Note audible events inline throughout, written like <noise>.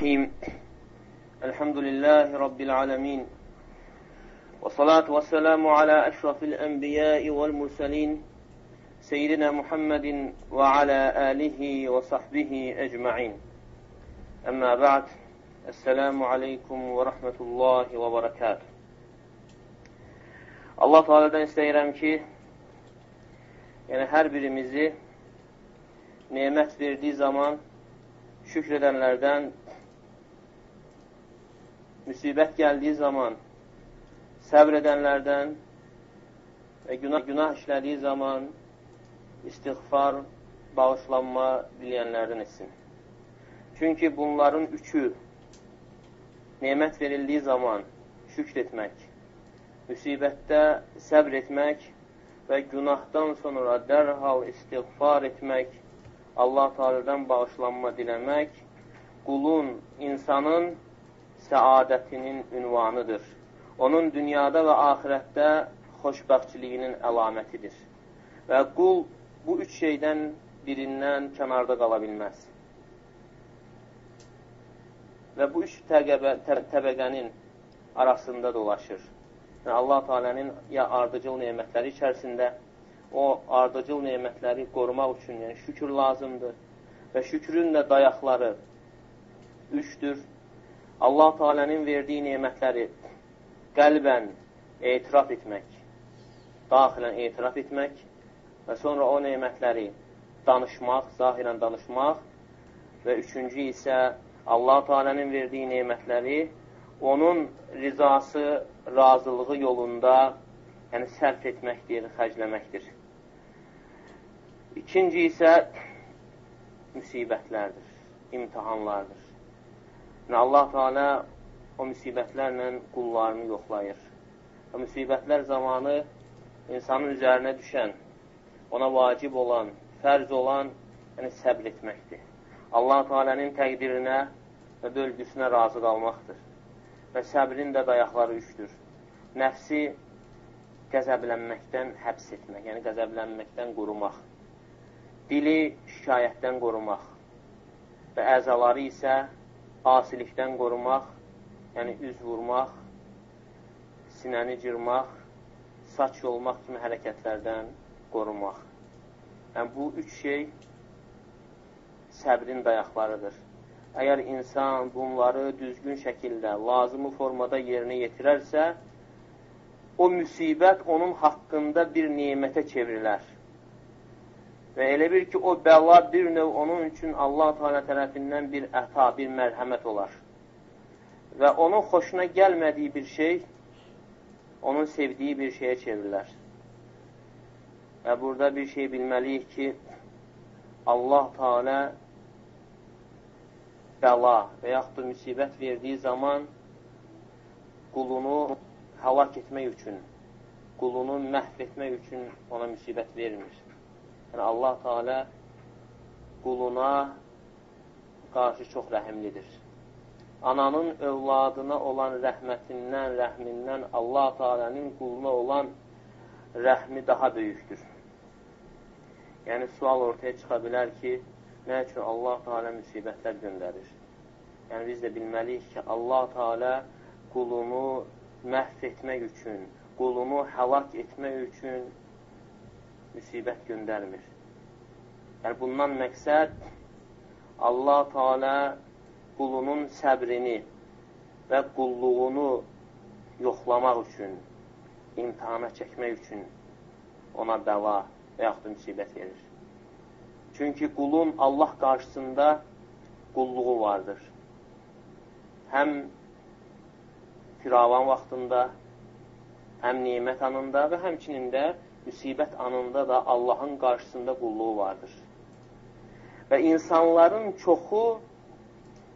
الرحيم. الحمد لله رب العالمين. والصلاة والسلام على أشرف الأنبياء والمرسلين سيدنا محمد وعلى آله وصحبه أجمعين. أما بعد السلام عليكم ورحمة الله وبركاته. Allah Teala'dan istəyirəm ki, yəni hər birimizi nemət verdiyi zaman şükr edənlərdən, müsibət gəldiyi zaman səbr edənlərdən və günah, günah işlədiyi zaman istiğfar, bağışlanma diləyənlərdən etsin. Çünki bunların üçü nemət verildiyi zaman şükr etmək, müsibətdə səbr etmək və günahdan sonra dərhal istiğfar etmək, Allah Teala'dan bağışlanma diləmək, qulun, insanın səadətinin ünvanıdır. Onun dünyada və axirətdə xoşbəxtçiliyinin əlamətidir. Və qul bu üç şeydən birindən kənarda qala bilməz. Və bu üç təqəbə, tə, təbəqənin arasında dolaşır. Yəni, Allah Teala'nın ya ardıcıl nemətləri içərisində o ardıcıl nemətləri qorumaq üçün yəni şükür lazımdır. Və şükrün də dayaqları üçdür. Allah Teala'nın verdiyi nemətləri qəlbən etiraf etmək, daxilən etiraf etmək və sonra o nemətləri danışmaq, zahirən danışmaq və üçüncü isə Allah Teala'nın verdiyi nemətləri onun rizası, razılığı yolunda yəni sərf etməkdir, xərcləməkdir. İkinci isə müsibətlərdir, imtihanlardır. Yəni, Allah Teala o müsibətlərlə qullarını yoxlayır. O müsibətlər zamanı insanın üzərinə düşən, ona vacib olan, fərz olan, yəni səbr etməkdir. Allah Teala'nın təqdirinə və bölgüsünə razı qalmaqdır. Və səbrin də dayaqları üçdür. Nəfsi qəzəblənməkdən həbs etmək, yəni qəzəblənməkdən qorumaq dili şikayətdən qorumaq və əzaları isə asilikdən qorumaq, yəni üz vurmaq, sinəni cırmaq, saç yolmaq kimi hərəkətlərdən qorumaq. Yəni, bu üç şey səbrin dayaqlarıdır. Əgər insan bunları düzgün şəkildə, lazımı formada yerinə yetirərsə, o müsibət onun haqqında bir nemətə çevrilər. Və elə bir ki, o bəla bir növ onun üçün Allah Teala tərəfindən bir əta, bir mərhəmət olar. Və onun xoşuna gəlmədiyi bir şey, onun sevdiyi bir şeyə çevrilər. Və burada bir şey bilməliyik ki, Allah Teala bəla və yaxud da müsibət verdiyi zaman qulunu həlak etmək üçün, qulunu məhv etmək üçün ona müsibət vermir. Yəni, Allah Teala quluna qarşı çox rəhimlidir. Ananın övladına olan rəhmətindən, rəhmindən Allah Teala'nın quluna olan rəhmi daha böyükdür. Yəni, sual ortaya çıxa bilər ki, nə üçün Allah Teala müsibətlər göndərir? Yəni, biz də bilməliyik ki, Allah Teala qulunu məhv etmək üçün, qulunu həlak etmək üçün müsibət göndərmir. Yəni, bundan məqsəd Allah Teala qulunun səbrini və qulluğunu yoxlamaq üçün, imtihana çəkmək üçün ona bəla və yaxud müsibət verir. Çünki qulun Allah qarşısında qulluğu vardır. Həm firavan vaxtında, həm nimət anında və həmçinin də müsibət anında da Allahın qarşısında qulluğu vardır. Və insanların çoxu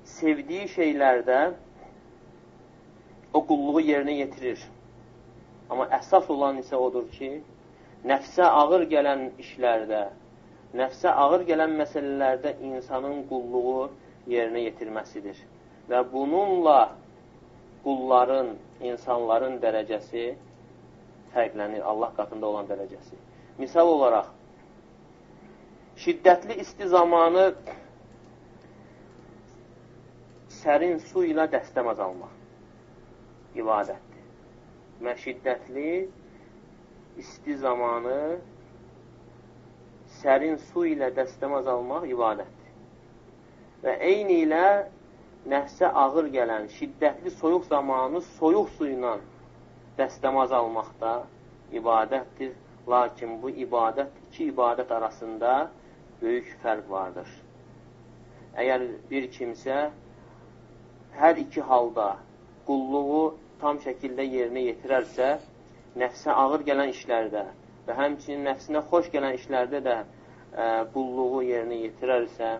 sevdiyi şeylərdə o qulluğu yerinə yetirir. Amma əsas olan isə odur ki, nəfsə ağır gələn işlərdə, nəfsə ağır gələn məsələlərdə insanın qulluğu yerinə yetirməsidir. Və bununla qulların, insanların dərəcəsi fərqlənir Allah qatında olan dərəcəsi. Misal olaraq, şiddətli isti zamanı sərin su ilə dəstəmaz almaq ibadətdir. Məşiddətli isti zamanı sərin su ilə dəstəmaz almaq ibadətdir. Və eyni ilə nəfsə ağır gələn, şiddətli soyuq zamanı soyuq su ilə dəstəmaz almaqda ibadətdir. Lakin bu ibadət, iki ibadət arasında böyük fərq vardır. Əgər bir kimsə hər iki halda qulluğu tam şəkildə yerinə yetirərsə, nəfsə ağır gələn işlərdə və həmçinin nəfsinə xoş gələn işlərdə də ə, e, qulluğu yerinə yetirərsə,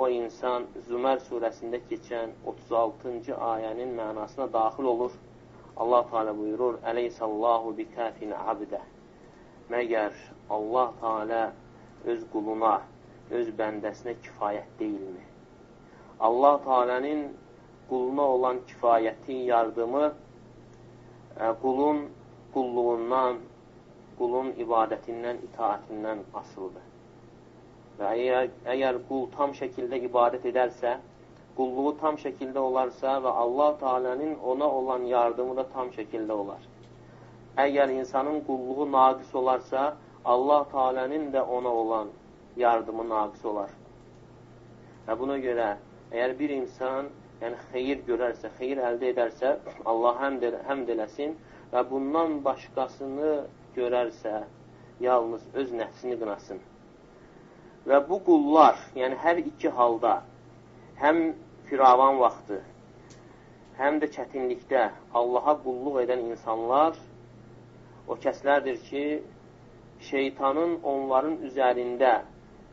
o insan Zümər surəsində keçən 36-cı ayənin mənasına daxil olur. Allah Teala buyurur: "Əleyhisallahu bikafin abdə." Məgər Allah Teala öz quluna, öz bəndəsinə kifayət deyilmi? Allah Teala'nın quluna olan kifayəti, yardımı ə, qulun qulluğundan, qulun ibadətindən, itaatindən asılıdır. Və əgər, əgər qul tam şəkildə ibadət edərsə, qulluğu tam şəkildə olarsa və Allah Teala'nın ona olan yardımı da tam şəkildə olar. Əgər insanın qulluğu naqis olarsa, Allah Teala'nın da ona olan yardımı naqis olar. Və buna görə, əgər bir insan yəni xeyir görərsə, xeyir əldə edərsə, Allah həmd, həmd eləsin və bundan başqasını görərsə, yalnız öz nəfsini qınasın. Və bu qullar, yəni hər iki halda, həm firavan vaxtı, həm də çətinlikdə Allaha qulluq edən insanlar o kəslərdir ki, şeytanın onların üzərində,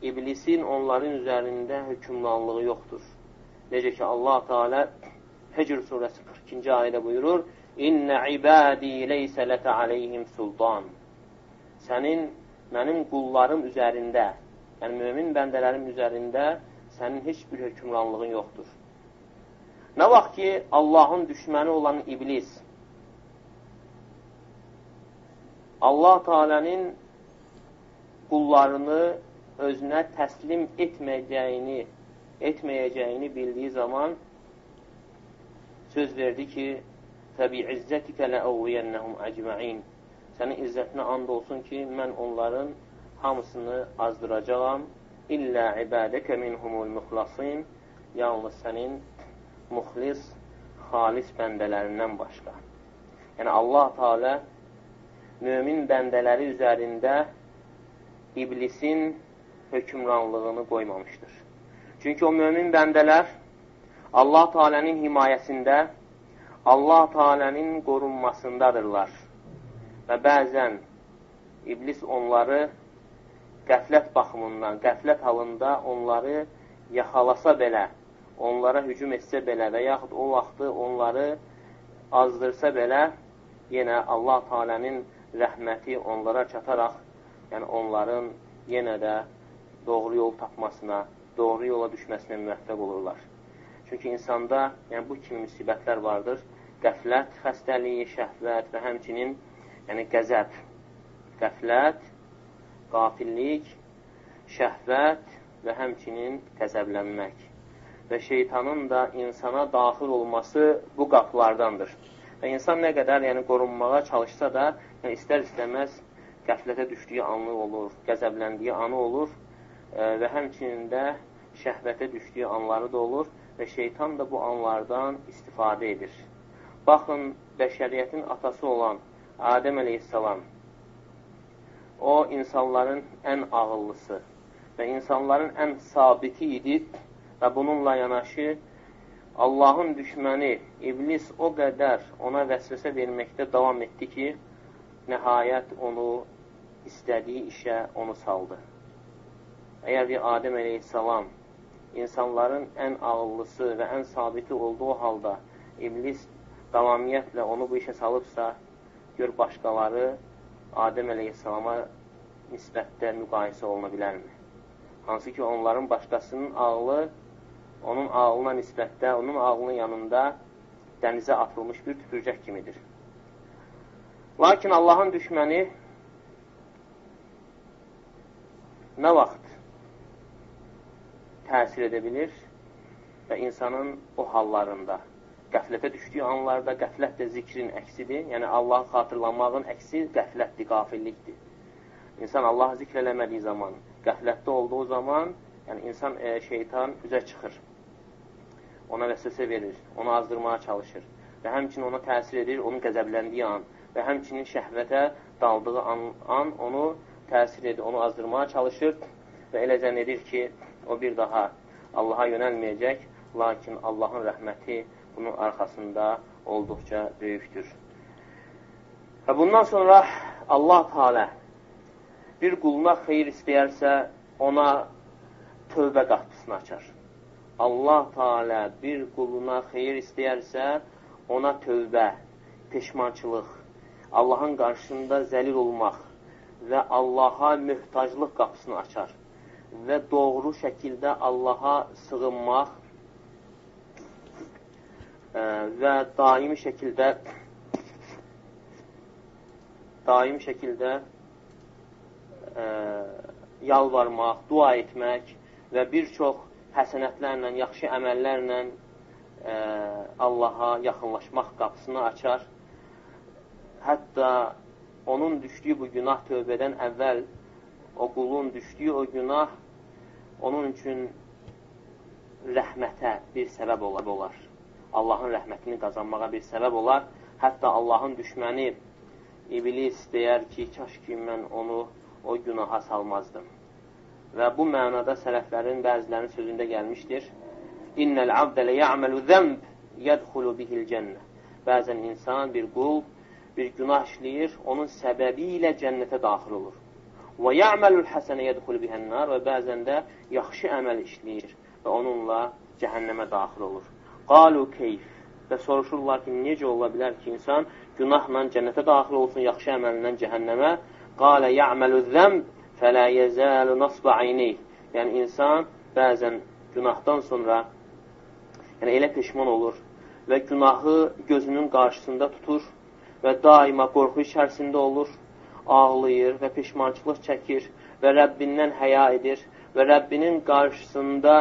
iblisin onların üzərində hökümranlığı yoxdur. Necə ki, Allah Teala Hecr surəsi 42-ci ayədə buyurur, İnnə ibadi leysə ləkə aleyhim sultan. Sənin, mənim qullarım üzərində, yəni mümin bəndələrim üzərində sənin heç bir hökümranlığın yoxdur. Nə vaxt ki, Allahın düşməni olan iblis Allah Teala'nın qullarını özünə təslim etməyəcəyini, etməyəcəyini bildiyi zaman söz verdi ki, Fəbi izzətikə ləəvviyənnəhum əcməin Sənin izzətinə and olsun ki, mən onların hamısını azdıracağam. İllə ibədəkə minhumul müxlasin Yalnız sənin muxlis, xalis bəndələrindən başqa. Yəni, Allah Teala mömin bəndələri üzərində iblisin hökmranlığını qoymamışdır. Çünki o mömin bəndələr Allah Teala'nın himayəsində, Allah Teala'nın qorunmasındadırlar. Və bəzən iblis onları qəflət baxımından, qəflət halında onları yaxalasa belə onlara hücum etsə belə və yaxud o vaxtı onları azdırsa belə, yenə Allah Teala'nın rəhməti onlara çataraq, yəni onların yenə də doğru yol tapmasına, doğru yola düşməsinə müvəffəq olurlar. Çünki insanda yəni, bu kimi müsibətlər vardır. Qəflət, xəstəliyi, şəhvət və həmçinin yəni, qəzəb, qəflət, qafillik, şəhvət və həmçinin qəzəblənmək və şeytanın da insana daxil olması bu qapılardandır. Və insan nə qədər yəni, qorunmağa çalışsa da, yəni, istər-istəməz qəflətə düşdüyü anı olur, qəzəbləndiyi anı olur e, və həmçinin də şəhvətə düşdüyü anları da olur və şeytan da bu anlardan istifadə edir. Baxın, bəşəriyyətin atası olan Adəm əleyhissalam, o insanların ən ağıllısı və insanların ən sabiti idi Və bununla yanaşı Allahın düşməni iblis o qədər ona vəsvəsə verməkdə davam etdi ki, nəhayət onu istədiyi işə onu saldı. Əgər bir Adəm əleyhissalam insanların ən ağıllısı və ən sabiti olduğu halda iblis davamiyyətlə onu bu işə salıbsa, gör başqaları Adəm əleyhissalama nisbətdə müqayisə oluna bilərmi? Hansı ki, onların başqasının ağlı onun ağlına nisbətdə, onun ağlının yanında dənizə atılmış bir tüpürcək kimidir. Lakin Allahın düşməni nə vaxt təsir edə bilir? və insanın o hallarında, qəflətə düşdüyü anlarda, qəflət də zikrin əksidir. Yəni, Allahı xatırlanmağın əksi qəflətdir, qafillikdir. İnsan Allahı zikr eləmədiyi zaman, qəflətdə olduğu zaman, yəni insan e, şeytan üzə çıxır. Ona vəsvəsə verir, onu azdırmağa çalışır və həmçinin ona təsir edir, onun qəzəbləndiyi an və həmçinin şəhvətə daldığı an, an onu təsir edir, onu azdırmağa çalışır və elə zənn edir ki, o bir daha Allaha yönəlməyəcək, lakin Allahın rəhməti bunun arxasında olduqca böyükdür. Və bundan sonra Allah Teala bir quluna xeyir istəyərsə, ona tövbə qapısını açar. Allah Teala bir quluna xeyir istəyərsə, ona tövbə, peşmançılıq, Allahın qarşısında zəlil olmaq və Allaha möhtaclıq qapısını açar və doğru şəkildə Allaha sığınmaq və daimi şəkildə daimi şəkildə ə, yalvarmaq, dua etmək və bir çox həsənətlərlə, yaxşı əməllərlə ə, Allaha yaxınlaşmaq qapısını açar Hətta onun düşdüyü bu günah tövbədən əvvəl o qulun düşdüyü o günah onun üçün rəhmətə bir səbəb olar. Allahın rəhmətini qazanmağa bir səbəb olar. Hətta Allahın düşməni iblis deyər ki, kaş ki, mən onu o günaha salmazdım. Və bu mənada sələflərin bəzilərinin sözündə gəlmişdir. İnnəl abdə lə ya'məlu zəmb yədxulu bihil cənnə. Bəzən insan, bir qul bir günah işləyir, onun səbəbi ilə cənnətə daxil olur. Və ya'malul hasanə yədxul bihənnar və bəzən də yaxşı əməl işləyir və onunla cəhənnəmə daxil olur. Qalu keyf və soruşurlar ki, necə ola bilər ki, insan günahla cənnətə daxil olsun, yaxşı əməllə cəhənnəmə? Qalə ya'malu zəmb fələ yəzəlu nasba ayneyh. Yəni insan bəzən günahdan sonra yəni elə peşman olur və günahı gözünün qarşısında tutur və daima qorxu içərisində olur, ağlayır və peşmançılıq çəkir və Rəbbindən həya edir və Rəbbinin qarşısında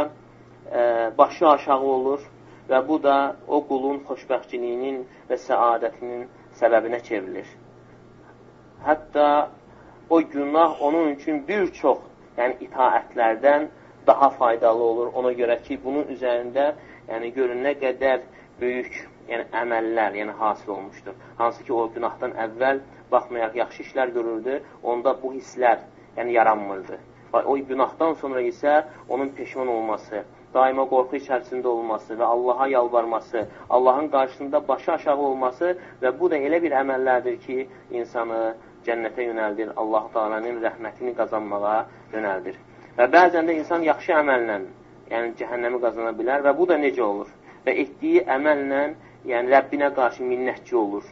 e, başı aşağı olur və bu da o qulun xoşbəxtçiliyinin və səadətinin səbəbinə çevrilir. Hətta o günah onun üçün bir çox yəni itaətlərdən daha faydalı olur. Ona görə ki, bunun üzərində yəni görün nə qədər böyük yəni əməllər, yəni hasil olmuşdur. Hansı ki, o günahdan əvvəl baxmayaq, yaxşı işlər görürdü, onda bu hisslər yəni yaranmırdı. O günahdan sonra isə onun peşman olması, daima qorxu içərisində olması və Allaha yalvarması, Allahın qarşısında başı aşağı olması və bu da elə bir əməllərdir ki, insanı cənnətə yönəldir, Allah-u Teala'nın rəhmətini qazanmağa yönəldir. Və bəzən də insan yaxşı əməllə, yəni cəhənnəmi qazana bilər və bu da necə olur? Və etdiyi əməllə yəni Rəbbinə qarşı minnətçi olur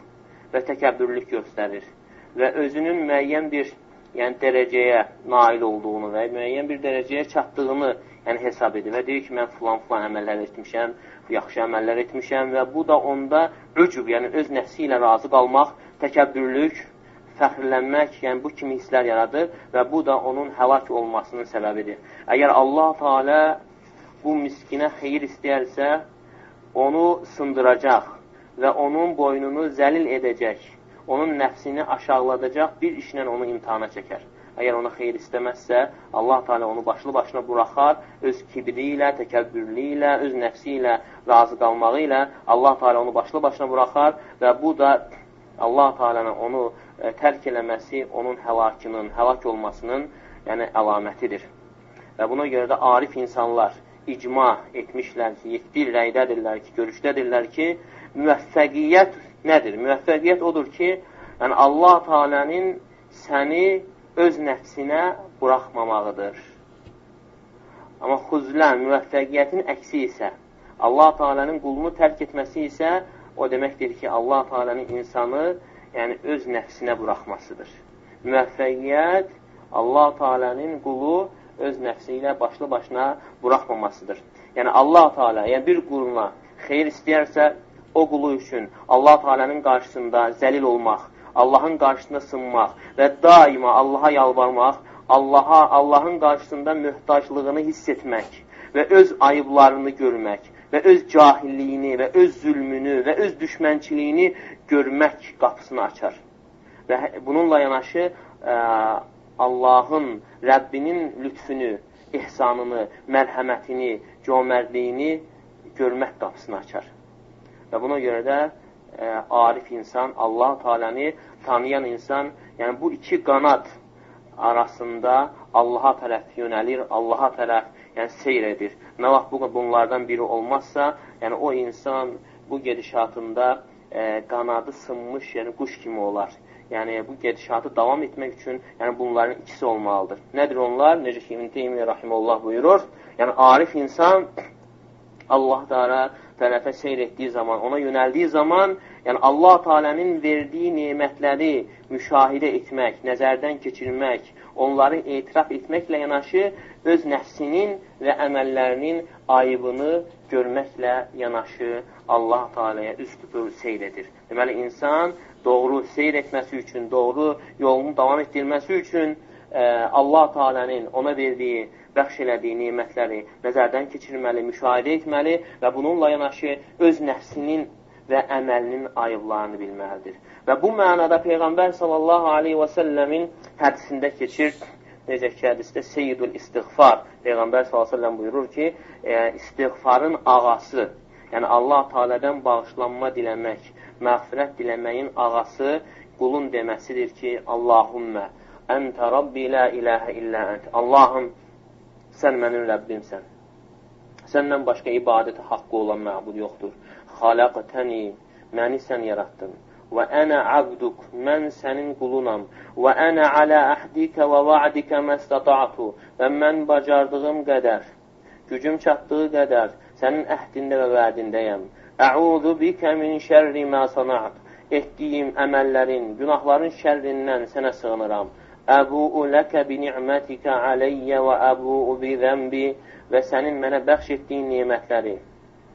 və təkəbbürlük göstərir və özünün müəyyən bir yəni dərəcəyə nail olduğunu və müəyyən bir dərəcəyə çatdığını yəni hesab edir və deyir ki, mən filan-filan əməllər etmişəm, yaxşı əməllər etmişəm və bu da onda öcüb, yəni öz nəfsi ilə razı qalmaq, təkəbbürlük, fəxrlənmək, yəni bu kimi hisslər yaradır və bu da onun həlak olmasının səbəbidir. Əgər Allah Teala bu miskinə xeyir istəyərsə, onu sındıracaq və onun boynunu zəlil edəcək, onun nəfsini aşağıladacaq bir işlə onu imtihana çəkər. Əgər ona xeyir istəməzsə, Allah Teala onu başlı başına buraxar, öz kibri ilə, təkəbbürlü ilə, öz nəfsi ilə razı qalmağı ilə Allah Teala onu başlı başına buraxar və bu da Allah Teala'nın onu e, tərk eləməsi onun həlakının, həlak olmasının yəni əlamətidir. Və buna görə də arif insanlar icma etmişlər ki, bir rəydədirlər ki, görüşdədirlər ki, müvəffəqiyyət nədir? Müvəffəqiyyət odur ki, yəni Allah Teala'nın səni öz nəfsinə buraxmamağıdır. Amma xuzlən, müvəffəqiyyətin əksi isə, Allah Teala'nın qulunu tərk etməsi isə o deməkdir ki, Allah Teala'nın insanı yəni öz nəfsinə buraxmasıdır. Müvəffəqiyyət Allah Teala'nın qulu öz nəfsi ilə başlı başına buraxmamasıdır. Yəni Allah Teala, yəni bir quluna xeyir istəyərsə, o qulu üçün Allah Teala'nın qarşısında zəlil olmaq, Allahın qarşısında sınmaq və daima Allaha yalvarmaq, Allaha, Allahın qarşısında möhtaclığını hiss etmək və öz ayıblarını görmək və öz cahilliyini və öz zülmünü və öz düşmənçiliyini görmək qapısını açar. Və bununla yanaşı ə, Allahın, Rəbbinin lütfünü, ihsanını, mərhəmətini, cömərtliyini görmək qapısını açar. Və buna görə də ə, arif insan, Allah Teala'nı tanıyan insan, yəni bu iki qanad arasında Allaha tərəf yönəlir, Allaha tərəf yəni seyr edir. Nə vaxt bu, bunlardan biri olmazsa, yəni o insan bu gedişatında e, qanadı sınmış, yəni quş kimi olar. Yəni bu gedişatı davam etmək üçün yəni bunların ikisi olmalıdır. Nədir onlar? Necə ki İbn Teymiyyə rahimehullah buyurur. Yəni arif insan <clears throat> Allah Teala tərəfə seyr etdiyi zaman, ona yönəldiyi zaman, yəni Allah Teala'nın verdiyi nemətləri müşahidə etmək, nəzərdən keçirmək, onları etiraf etməklə yanaşı öz nəfsinin və əməllərinin ayıbını görməklə yanaşı Allah Teala'ya üz tutub seyr edir. Deməli, insan doğru seyr etməsi üçün, doğru yolunu davam etdirməsi üçün Allah Teala'nın ona verdiyi, bəxş elədiyi nimətləri nəzərdən keçirməli, müşahidə etməli və bununla yanaşı öz nəfsinin və əməlinin ayıblarını bilməlidir. Və bu mənada Peyğəmbər sallallahu aleyhi və səlləmin hədisində keçir, necə ki, hədisdə Seyyidul İstiğfar, Peyğəmbər s.ə.v buyurur ki, e, istiğfarın ağası, yəni Allah Teala'dan bağışlanma diləmək, məğfirət diləməyin ağası qulun deməsidir ki, Allahümmə, əntə Rabbi la iləhə illə ənt. Allahım, sən mənim Rəbbimsən. Səndən başqa ibadətə haqqı olan məbud yoxdur. Xalaqtəni, məni sən yaratdın və ənə abduk, mən sənin qulunam, və ənə alə əhdikə və va'dikə məstəta'tu və mən bacardığım qədər, gücüm çatdığı qədər sənin əhdində və vədindəyəm. Əuzu bikə min şərri mə sanat, etdiyim əməllərin, günahların şərrindən sənə sığınıram. Əbu'u ləkə bi ni'mətikə aleyyə və əbu'u bi zəmbi və sənin mənə bəxş etdiyin nimətləri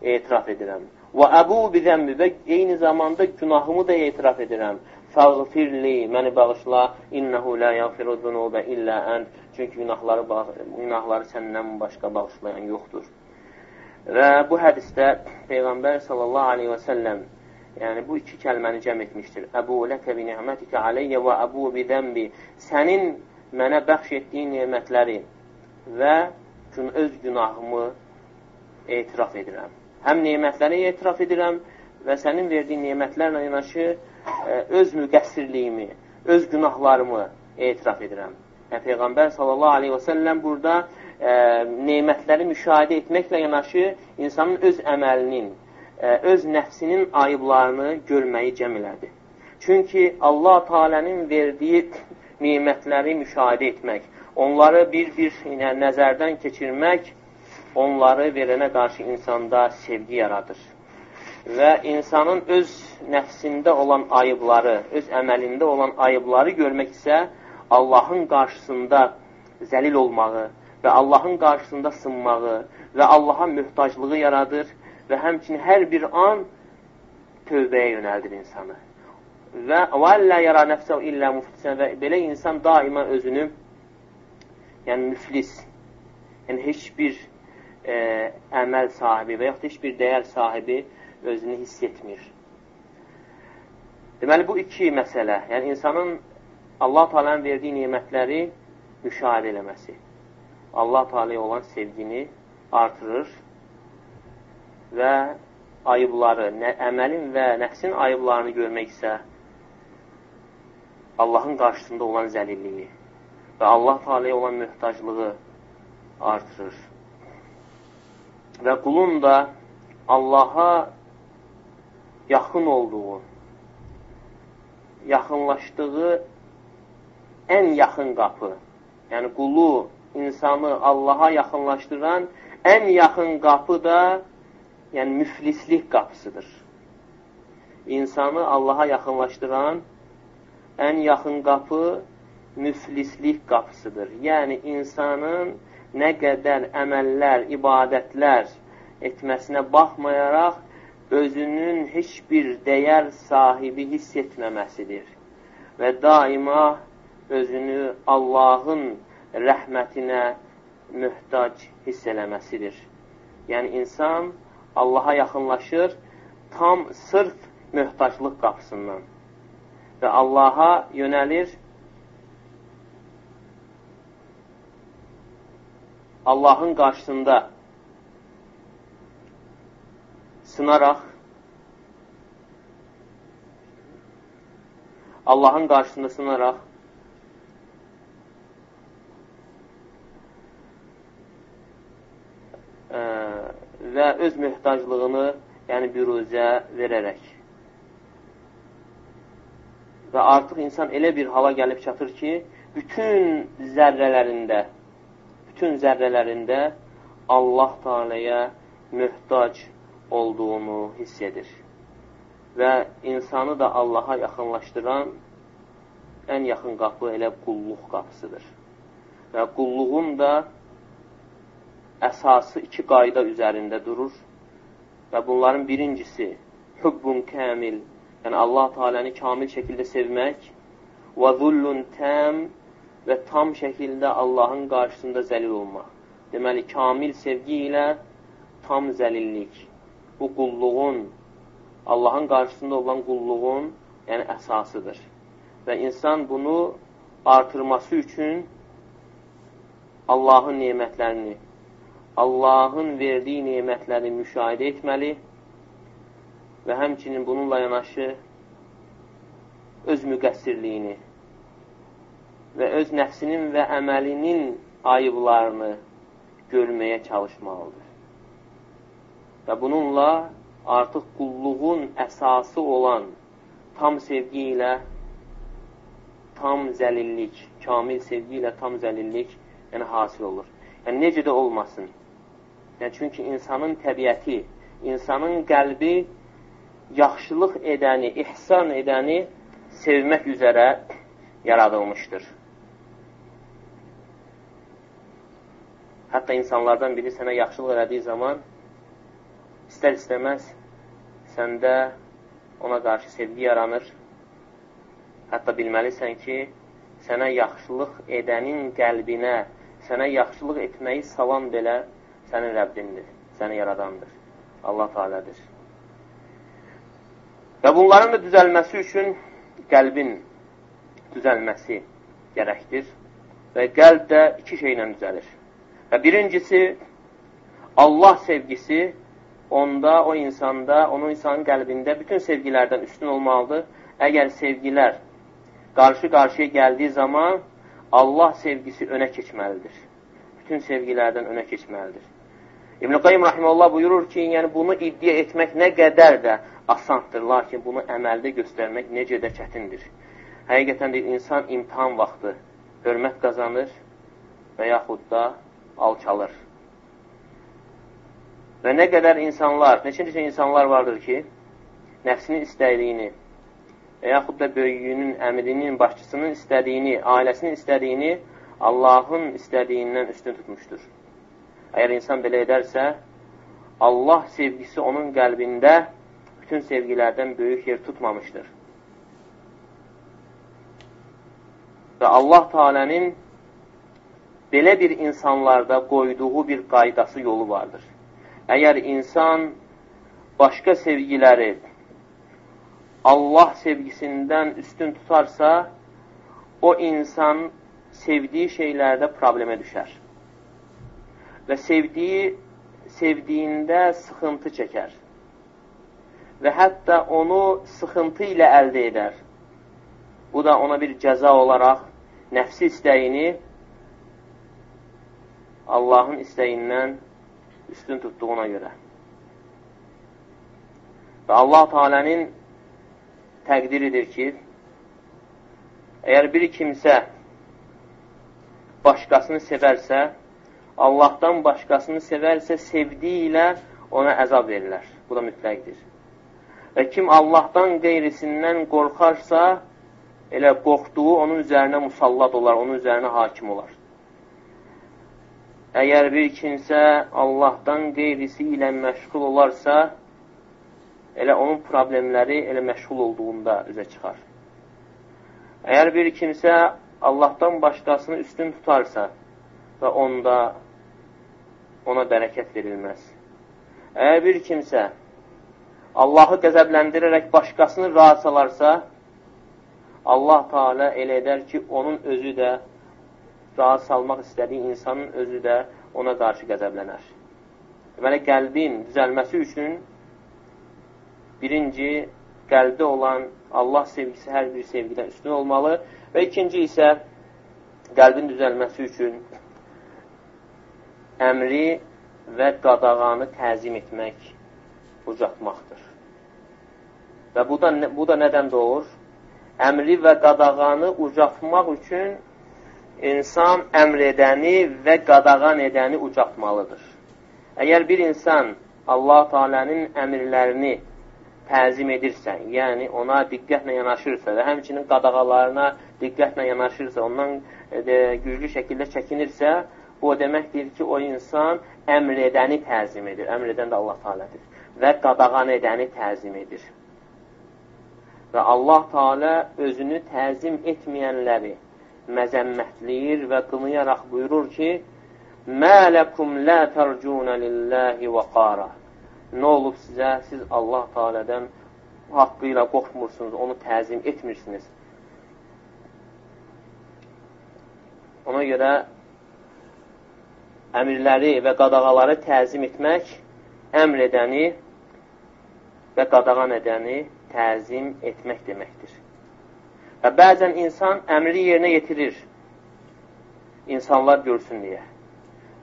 etiraf edirəm Və əbu bizəmbi və eyni zamanda günahımı da etiraf edirəm. Fəğfirli, məni bağışla, innəhu lə yəğfiru zunubə illə ənd. Çünki günahları, günahları səndən başqa bağışlayan yoxdur. Və bu hədisdə Peyğəmbər sallallahu aleyhi və səlləm yəni bu iki kəlməni cəm etmişdir. Əbu ləkə bi ni'mətikə aleyyə və əbu bi zəmbi. Sənin mənə bəxş etdiyin nemətləri və gün, öz günahımı etiraf edirəm həm nemətləri etiraf edirəm və sənin verdiyin nemətlərlə yanaşı e, öz müqəssirliyimi, öz günahlarımı etiraf edirəm. Yəni, Peyğəmbər sallallahu aleyhi və səlləm burada ə, e, nemətləri müşahidə etməklə yanaşı insanın öz əməlinin, öz nəfsinin ayıblarını görməyi cəm elədi. Çünki Allah Teala'nın verdiyi nemətləri müşahidə etmək, onları bir-bir nəzərdən keçirmək onları verənə qarşı insanda sevgi yaradır. Və insanın öz nəfsində olan ayıbları, öz əməlində olan ayıbları görmək isə Allahın qarşısında zəlil olmağı və Allahın qarşısında sınmağı və Allaha möhtaclığı yaradır və həmçinin hər bir an tövbəyə yönəldir insanı. Və vəllə yara nəfsəv illə muflisən və belə insan daima özünü yəni müflis, yəni heç bir e, əməl sahibi və yaxud heç bir dəyər sahibi özünü hiss etmir. Deməli, bu iki məsələ, yəni insanın Allah Teala'nın verdiyi nimətləri müşahidə eləməsi, Allah Teala'ya olan sevgini artırır və ayıbları, nə, əməlin və nəfsin ayıblarını görmək isə Allahın qarşısında olan zəlilliyi və Allah Teala'ya olan möhtaclığı artırır. Və qulun da Allaha yaxın olduğu, yaxınlaşdığı ən yaxın qapı, yəni qulu, insanı Allaha yaxınlaşdıran ən yaxın qapı da yəni müflislik qapısıdır. İnsanı Allaha yaxınlaşdıran ən yaxın qapı müflislik qapısıdır. Yəni insanın nə qədər əməllər, ibadətlər etməsinə baxmayaraq, özünün heç bir dəyər sahibi hiss etməməsidir və daima özünü Allahın rəhmətinə möhtac hiss eləməsidir. Yəni, insan Allaha yaxınlaşır tam sırf möhtaclıq qapısından. Və Allaha yönəlir Allahın qarşısında sınaraq Allahın qarşısında sınaraq ə, və öz möhtaclığını, yəni büruzə verərək. Və artıq insan elə bir hala gəlib çatır ki, bütün zərrələrində, bütün zərrələrində Allah Teala'ya möhtac olduğunu hiss edir. Və insanı da Allaha yaxınlaşdıran ən yaxın qapı elə qulluq qapısıdır. Və qulluğun da əsası iki qayda üzərində durur və bunların birincisi hübbun kəmil, yəni Allah Teala'nı kamil şəkildə sevmək və zullun təm və tam şəkildə Allahın qarşısında zəlil olmaq. Deməli, kamil sevgi ilə tam zəlillik. Bu qulluğun, Allahın qarşısında olan qulluğun yəni əsasıdır. Və insan bunu artırması üçün Allahın nemətlərini Allahın verdiyi nemətləri müşahidə etməli və həmçinin bununla yanaşı öz müqəssirliyini və öz nəfsinin və əməlinin ayıblarını görməyə çalışmalıdır. Və bununla artıq qulluğun əsası olan tam sevgi ilə tam zəlillik, kamil sevgi ilə tam zəlillik yəni hasil olur. Yəni necə də olmasın. Yəni, çünki insanın təbiəti, insanın qəlbi yaxşılıq edəni, ihsan edəni sevmək üzərə yaradılmışdır. Hətta insanlardan biri sənə yaxşılıq elədiyi zaman istər-istəməz səndə ona qarşı sevgi yaranır. Hətta bilməlisən ki, sənə yaxşılıq edənin qəlbinə, sənə yaxşılıq etməyi salam belə sənin Rəbbindir, səni yaradandır. Allah Teala'dır. Və bunların da düzəlməsi üçün qəlbin düzəlməsi gərəkdir. Və qəlb də iki şeylə düzəlir. Və birincisi, Allah sevgisi onda, o insanda, onun insanın qəlbində bütün sevgilərdən üstün olmalıdır. Əgər sevgilər qarşı-qarşıya gəldiyi zaman Allah sevgisi önə keçməlidir. Bütün sevgilərdən önə keçməlidir. İbn-i Qayyim Rahiməllah buyurur ki, yəni bunu iddia etmək nə qədər də asandır, lakin bunu əməldə göstərmək necə də çətindir. Həqiqətən deyil, insan imtihan vaxtı hörmət qazanır və yaxud da alçalır. Və nə qədər insanlar, neçə-neçə insanlar vardır ki, nəfsinin istədiyini və yaxud da böyüyünün, əmrinin, başçısının istədiyini, ailəsinin istədiyini Allahın istədiyindən üstün tutmuşdur. Əgər insan belə edərsə, Allah sevgisi onun qəlbində bütün sevgilərdən böyük yer tutmamışdır. Və Allah Teala'nın belə bir insanlarda qoyduğu bir qaydası yolu vardır. Əgər insan başqa sevgiləri Allah sevgisindən üstün tutarsa, o insan sevdiyi şeylərdə problemə düşər və sevdiyi, sevdiyində sıxıntı çəkər və hətta onu sıxıntı ilə əldə edər. Bu da ona bir cəza olaraq nəfsi istəyini Allahın istəyindən üstün tutduğuna görə. Və Allah Teala'nın təqdiridir ki, əgər bir kimsə başqasını sevərsə, Allahdan başqasını sevərsə, sevdiyi ilə ona əzab verilər. Bu da mütləqdir. Və kim Allahdan qeyrisindən qorxarsa, elə qorxduğu onun üzərinə musallat olar, onun üzərinə hakim olar. Əgər bir kimsə Allahdan qeyrisi ilə məşğul olarsa, elə onun problemləri elə məşğul olduğunda üzə çıxar. Əgər bir kimsə Allahdan başqasını üstün tutarsa və onda ona bərəkət verilməz. Əgər bir kimsə Allahı qəzəbləndirərək başqasını rahat salarsa, Allah Teala elə edər ki, onun özü də rahat salmaq istədiyi insanın özü də ona qarşı qəzəblənər. Deməli, qəlbin düzəlməsi üçün birinci, qəlbdə olan Allah sevgisi hər bir sevgidən üstün olmalı və ikinci isə qəlbin düzəlməsi üçün əmri və qadağanı təzim etmək, ucatmaqdır. Və bu da, bu da nədən doğur? Əmri və qadağanı ucatmaq üçün insan əmr edəni və qadağan edəni ucatmalıdır. Əgər bir insan Allah Teala'nın əmirlərini təzim edirsə, yəni ona diqqətlə yanaşırsa və həmçinin qadağalarına diqqətlə yanaşırsa, ondan e, güclü şəkildə çəkinirsə, bu o deməkdir ki, o insan əmr edəni təzim edir. Əmr edən də Allah Teala'dır və qadağan edəni təzim edir. Və Allah Teala özünü təzim etməyənləri məzəmmətləyir və qınıyaraq buyurur ki, Mə ləkum lə tərcunə lilləhi və qara. Nə olub sizə? Siz Allah Teala'dan haqqı ilə qorxmursunuz, onu təzim etmirsiniz. Ona görə əmirləri və qadağaları təzim etmək əmr edəni və qadağan edəni təzim etmək deməkdir. Və bəzən insan əmri yerinə yetirir, insanlar görsün deyə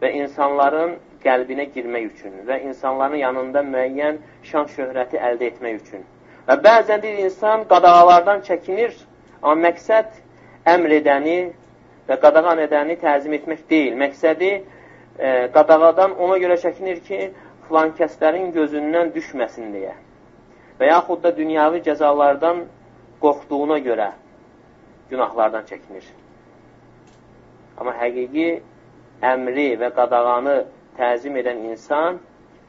və insanların qəlbinə girmək üçün və insanların yanında müəyyən şan şöhrəti əldə etmək üçün. Və bəzən bir insan qadağalardan çəkinir, amma məqsəd əmr edəni və qadağan edəni təzim etmək deyil. Məqsədi e, qadağadan ona görə çəkinir ki, filan kəslərin gözündən düşməsin deyə və yaxud da dünyavi cəzalardan qorxduğuna görə günahlardan çəkinir. Amma həqiqi əmri və qadağanı təzim edən insan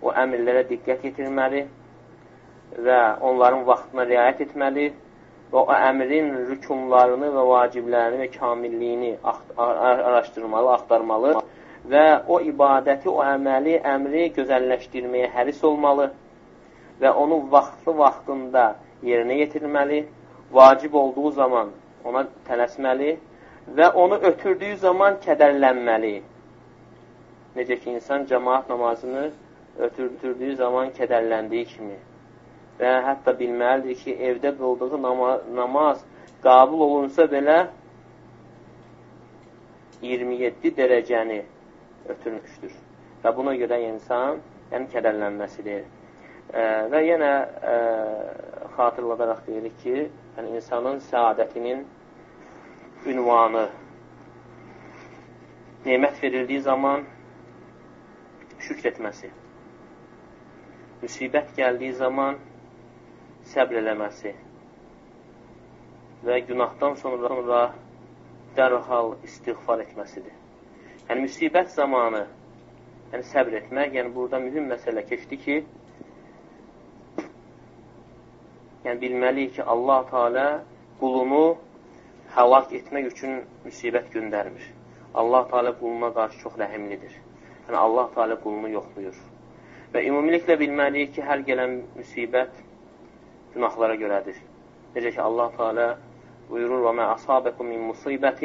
o əmrlərə diqqət yetirməli və onların vaxtına riayət etməli və o əmrin rükunlarını və vaciblərini və kamilliyini araşdırmalı, axtarmalı və o ibadəti, o əməli, əmri gözəlləşdirməyə həris olmalı və onu vaxtlı vaxtında yerinə yetirməli, vacib olduğu zaman ona tələsməli və onu ötürdüyü zaman kədərlənməli. Necə ki, insan cəmaat namazını ötürdüyü zaman kədərləndiyi kimi və hətta bilməlidir ki, evdə qıldığı nama namaz qabul olunsa belə 27 dərəcəni ötürmüşdür. Və buna görə insan yəni kədərlənməsidir. E, və yenə e, xatırladaraq deyirik ki, yəni insanın səadətinin ünvanı nemət verildiyi zaman şükr etməsi, müsibət gəldiyi zaman səbr eləməsi və günahdan sonra, sonra dərhal istiğfar etməsidir. Yəni, müsibət zamanı yəni, səbr etmək, yəni burada mühüm məsələ keçdi ki, yəni bilməliyik ki, Allah Teala qulunu həlak etmək üçün müsibət göndərmir. Allah Teala quluna qarşı çox rəhimlidir. Yəni, Allah Teala qulunu yoxlayır. Və ümumiliklə bilməliyik ki, hər gələn müsibət günahlara görədir. Necə ki, Allah Teala buyurur, وَمَا أَصَابَكُمْ مِنْ مُصِيبَةٍ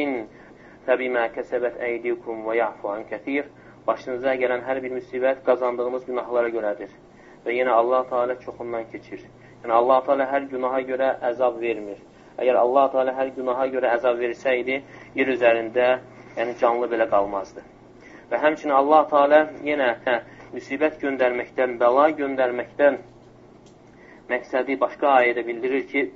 Fəbimə kəsəbət əydikum və ya'fu an kəsir. Başınıza gələn hər bir müsibət qazandığımız günahlara görədir. Və yenə Allah Teala çoxundan keçir. Yəni Allah Teala hər günaha görə əzab vermir. Əgər Allah Teala hər günaha görə əzab versəydi, yer üzərində yəni canlı belə qalmazdı. Və həmçinin Allah Teala yenə hə, müsibət göndərməkdən, bəla göndərməkdən məqsədi başqa ayədə bildirir ki: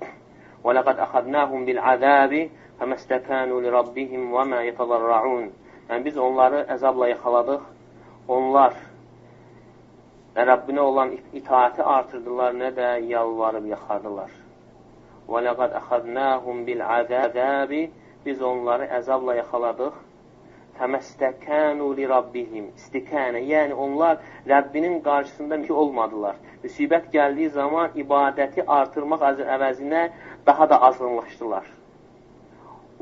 "Və laqad axadnahum bil azabi" Fəməstəkənu li rabbihim və mə yetəzərraun. Yəni biz onları əzabla yaxaladıq. Onlar və Rəbbinə olan itaati artırdılar, nə də yalvarıb yaxardılar. Və ləqad əxadnəhum bil əzəbi. Biz onları əzabla yaxaladıq. Fəməstəkənu li rabbihim. İstikənə, yəni onlar Rəbbinin qarşısında ki olmadılar. Müsibət gəldiyi zaman ibadəti artırmaq əvəzinə daha da azınlaşdılar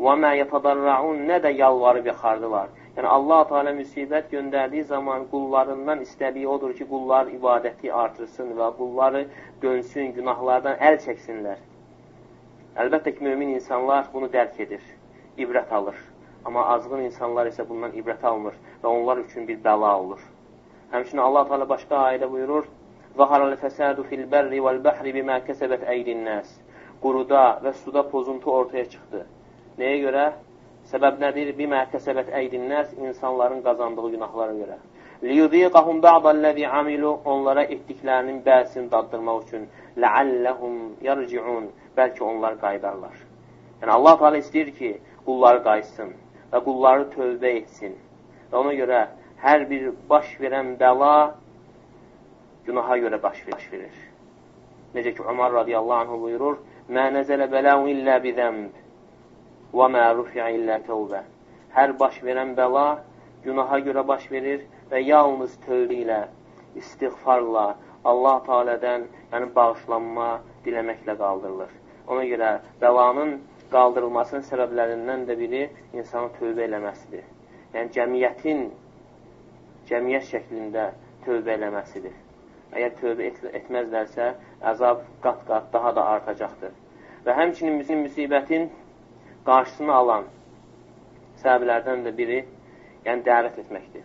və mə yətədarraun nə də yalvarıb yaxardılar. Yəni Allah Teala müsibət göndərdiyi zaman qullarından istədiyi odur ki, qullar ibadəti artırsın və qulları dönsün, günahlardan əl çəksinlər. Əlbəttə ki, mömin insanlar bunu dərk edir, ibrət alır. Amma azğın insanlar isə bundan ibrət almır və onlar üçün bir bəla olur. Həmçinin Allah Teala başqa ayədə buyurur: "Zahara'l fesadu fil berri vel bahri bima kasabet eydin nas." Quruda və suda pozuntu ortaya çıxdı Nəyə görə? Səbəb nədir? Bimə kəsəbət əydinləs insanların qazandığı günahlara görə. Liyuziqahum ba'dallazi amilu onlara etdiklərinin bəzisini daddırmaq üçün la'allahum yarciun bəlkə onlar qayıdarlar. Yəni Allah Teala istəyir ki, qulları qayıtsın və qulları tövbə etsin. Və ona görə hər bir baş verən bəla günaha görə baş verir. Necə ki, Ömər radiyallahu anh buyurur, Mə nəzələ bələun illə bidəmb Və mə rufi'a illə tövbə. Hər baş verən bəla günaha görə baş verir və yalnız tövbə ilə, istiğfarla, Allah Teala'dən, yəni bağışlanma diləməklə qaldırılır. Ona görə bəlanın qaldırılmasının səbəblərindən də biri insanın tövbə eləməsidir. Yəni cəmiyyətin cəmiyyət şəklində tövbə eləməsidir. Əgər tövbə et etməzlərsə, əzab qat-qat daha da artacaqdır. Və həmçinin müsibətin qarşısını alan səbəblərdən də biri, yəni dəvət etməkdir.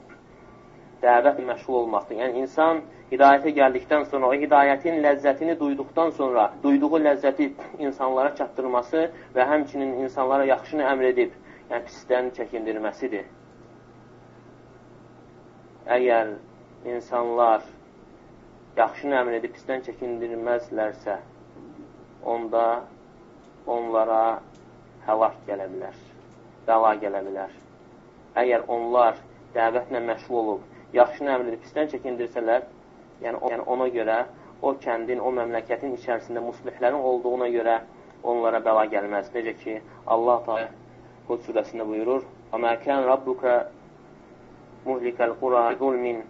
Dəvət məşğul olmaqdır. Yəni, insan hidayətə gəldikdən sonra, o hidayətin ləzzətini duyduqdan sonra, duyduğu ləzzəti insanlara çatdırması və həmçinin insanlara yaxşını əmr edib, yəni pisdən çəkindirməsidir. Əgər insanlar yaxşını əmr edib pisdən çəkindirməzlərsə, onda onlara həlak gələ bilər, bəla gələ bilər. Əgər onlar dəvətlə məşğul olub, yaxşını əmr edib pisdən çəkindirsələr, yəni, yəni ona görə o kəndin, o məmləkətin içərisində muslihlərin olduğuna görə onlara bəla gəlməz. Necə ki, Allah Teala Hud surəsində buyurur: "Və mə kan rabbuka muhlikal qura zulmin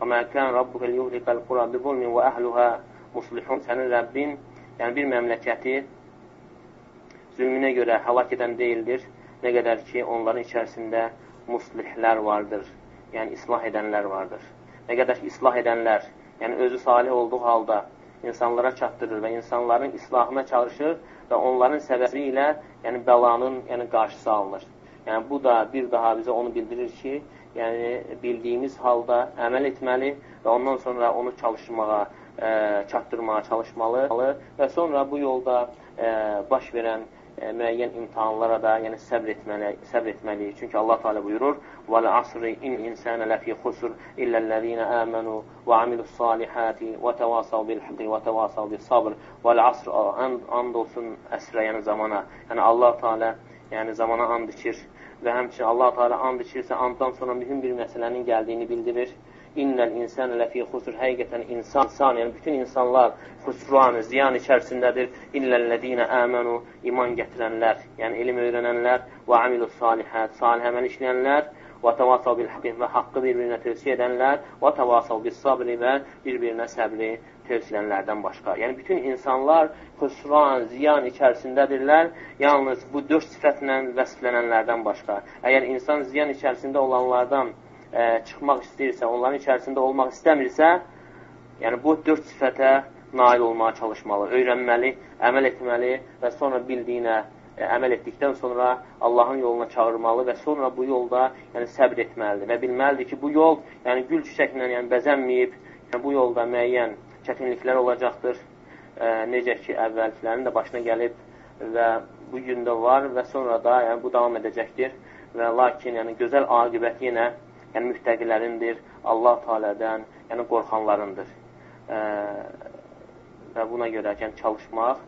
rabbuka yuhlikal qura bi zulmin və əhluha muslihun." Sənin Rəbbin, yəni bir məmləkəti zülmünə görə həlak edən deyildir, nə qədər ki, onların içərisində muslihlər vardır, yəni islah edənlər vardır. Nə qədər ki, islah edənlər, yəni özü salih olduğu halda insanlara çatdırır və insanların islahına çalışır və onların səbəbi ilə yəni bəlanın yəni qarşısı alınır. Yəni bu da bir daha bizə onu bildirir ki, yəni bildiyimiz halda əməl etməli və ondan sonra onu çalışmağa, ə, çatdırmağa çalışmalı və sonra bu yolda ə, baş verən e, müəyyən imtihanlara da, yəni səbr etməli, səbr etməliyik. Çünki Allah Teala buyurur: "Vel asri in insana lafi khusr illa allazina amanu ve amilus salihati ve tevasav bil haqqi ve tevasav bis sabr." Vel asr and, and olsun əsrə, yəni zamana. Yəni Allah Teala yəni zamana and içir və həmçinin Allah Teala and içirsə, anddan sonra mühüm bir məsələnin gəldiyini bildirir. İnnəl insan ləfi xusur. Həqiqətən insan, insan, yəni bütün insanlar xusranı, ziyan içərisindədir. İllellədinə əmənu, iman gətirənlər, yəni elm öyrənənlər və amilus salihət, salih əməl işləyənlər və təvasav bil haqqi və haqqı bir-birinə tövsiyə edənlər və təvasav bil sabri və bir-birinə səbri tövsiyənlərdən başqa. Yəni, bütün insanlar xüsran, ziyan içərisindədirlər, yalnız bu dörd sifətlə vəsflənənlərdən başqa. Əgər insan ziyan içərisində olanlardan ə, çıxmaq istəyirsə, onların içərisində olmaq istəmirsə, yəni bu dörd sifətə nail olmağa çalışmalı, öyrənməli, əməl etməli və sonra bildiyinə ə, e, əməl etdikdən sonra Allahın yoluna çağırmalı və sonra bu yolda yəni səbr etməlidir və bilməlidir ki, bu yol yəni gül çiçəklə yəni bəzənməyib, yəni bu yolda müəyyən çətinliklər olacaqdır. Ə, necə ki, əvvəlkilərin də başına gəlib və bu gündə var və sonra da yəni bu davam edəcəkdir və lakin yəni gözəl aqibət yenə yəni müttəqilərindir, Allah Teala'dan, yəni qorxanlarındır. E, və buna görə yəni çalışmaq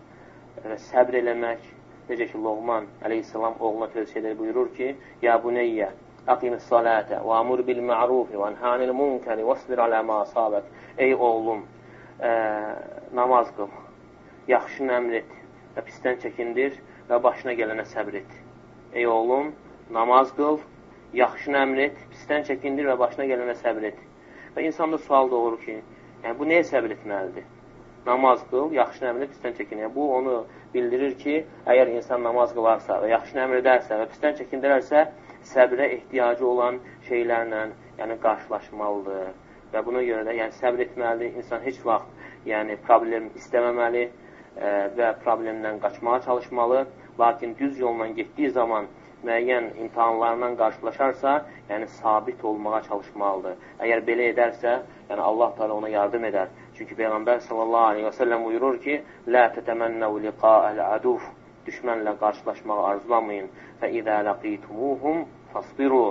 və səbr eləmək, necə ki, Loğman əleyhissalam oğluna tövsiyə edir, buyurur ki, Ya buneyyə, əqimis salətə və amur bil ma'rufi və anhanil munkəri və asbir alə ma asabək. Ey oğlum, ə, namaz qıl, yaxşını əmr et və pisdən çəkindir və başına gələnə səbr et. Ey oğlum, namaz qıl, yaxşını əmr et, pisdən çəkindir və başına gələnə səbr et. Və insanda sual doğur ki, yəni bu nəyə səbr etməlidir? Namaz qıl, yaxşını əmr et, pisdən çəkinir. Yəni, bu onu bildirir ki, əgər insan namaz qılarsa və yaxşını əmr edərsə və pisdən çəkindirərsə, səbrə ehtiyacı olan şeylərlə yəni, qarşılaşmalıdır. Və buna görə də yəni, səbr etməlidir. İnsan heç vaxt yəni, problem istəməməli ə, e, və problemdən qaçmağa çalışmalı. Lakin düz yolla getdiyi zaman müəyyən imtihanlarla qarşılaşarsa, yəni sabit olmağa çalışmalıdır. Əgər belə edərsə, yəni Allah Teala ona yardım edər. Çünki Peyğəmbər sallallahu aleyhi və səlləm buyurur ki, Lə tətəmənnəv liqa'əl aduf düşmənlə qarşılaşmağı arzulamayın. Fə idə ləqitumuhum fasbiru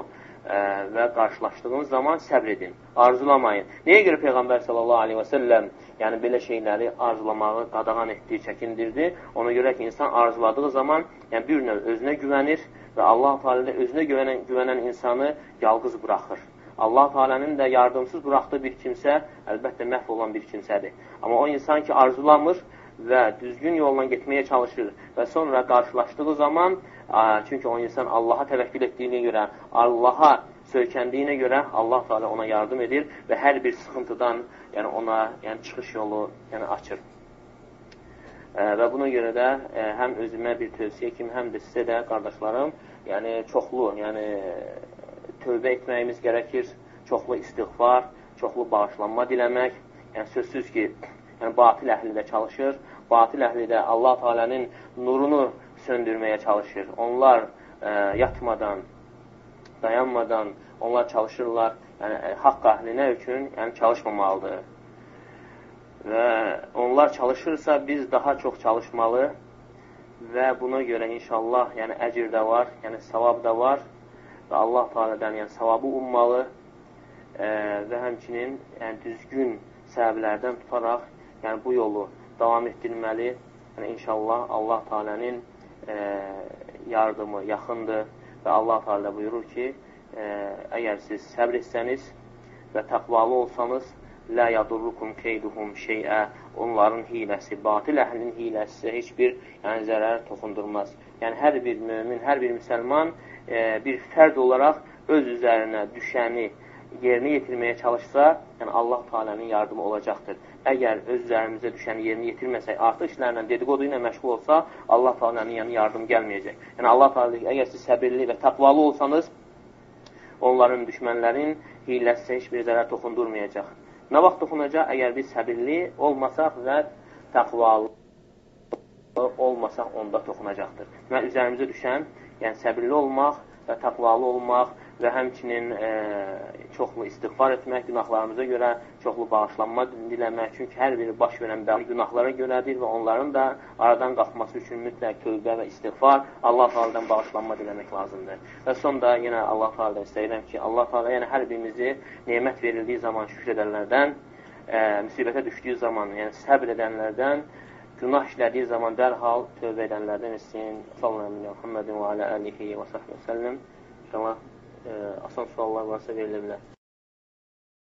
və qarşılaşdığınız zaman səbr edin, arzulamayın. Nəyə görə Peyğəmbər sallallahu aleyhi və səlləm yəni belə şeyləri arzulamağı qadağan etdiyi, çəkindirdi? Ona görə ki, insan arzuladığı zaman yəni bir növ özünə güvənir və Allah Teala özünə güvənən, güvənən insanı yalqız buraxır. Allah Teala'nın da yardımsız buraxdığı bir kimsə əlbəttə məhv olan bir kimsədir. Amma o insan ki, arzulamır və düzgün yolla getməyə çalışır və sonra qarşılaşdığı zaman, çünki o insan Allaha təvəkkül etdiyinə görə, Allaha söykəndiyinə görə Allah Teala ona yardım edir və hər bir sıxıntıdan yəni ona yəni çıxış yolu yəni açır. Və buna görə də e, həm özümə bir tövsiyə kimi, həm də sizə də qardaşlarım, yəni çoxlu, yəni tövbə etməyimiz gərəkir, çoxlu istiğfar, çoxlu bağışlanma diləmək. Yəni, sözsüz ki, yəni, batil əhli də çalışır, batil əhli də Allah Teala'nın nurunu söndürməyə çalışır. Onlar ə, e, yatmadan, dayanmadan onlar çalışırlar. Yəni, e, haqq əhlinə üçün yəni, çalışmamalıdır. Və onlar çalışırsa, biz daha çox çalışmalı və buna görə inşallah yəni, əcir də var, yəni savab da var və Allah Teala'dan yəni savabı ummalı e, və həmçinin yəni düzgün səbəblərdən tutaraq yəni bu yolu davam etdirməli. Yəni inşallah Allah Teala'nın e, yardımı yaxındır və Allah Teala buyurur ki, e, əgər siz səbr etsəniz və təqvalı olsanız, lə yadurrukum keyduhum şeyə onların hiləsi, batil əhlinin hiləsi heç bir yəni, zərər toxundurmaz. Yəni, hər bir mömin, hər bir müsəlman e, bir fərd olaraq öz üzərinə düşəni yerinə yetirməyə çalışsa, yəni Allah Taala'nın yardımı olacaqdır. Əgər öz üzərimizə düşəni yerinə yetirməsək, artıq işlərlə, dedikodu ilə məşğul olsa, Allah Taala'nın yəni yardım gəlməyəcək. Yəni Allah Taala deyir, əgər siz səbirli və təqvalı olsanız, onların düşmənlərin hiləsi heç bir zərər toxundurmayacaq. Nə vaxt toxunacaq? Əgər biz səbirli olmasaq və təqvalı olmasaq, onda toxunacaqdır. Və üzərimizə düşən yəni səbirli olmaq və təqvalı olmaq və həmçinin e, çoxlu istiğfar etmək günahlarımıza görə, çoxlu bağışlanma diləmək. Çünki hər biri baş verən bəli günahlara görədir və onların da aradan qalxması üçün mütləq tövbə və istiğfar, Allah Taala'dan bağışlanma diləmək lazımdır. Və sonda yenə Allah Taala'dan istəyirəm ki, Allah Taala yəni hər birimizi nemət verildiyi zaman şükür edənlərdən, e, müsibətə düşdüyü zaman, yəni səbr edənlərdən günah işlədiyi zaman dərhal tövbə edənlərdən etsin. Sallallahu əleyhi Muhammedin və alə alihi və səhbə səlləm. İnşallah asan suallar varsa verilə bilər.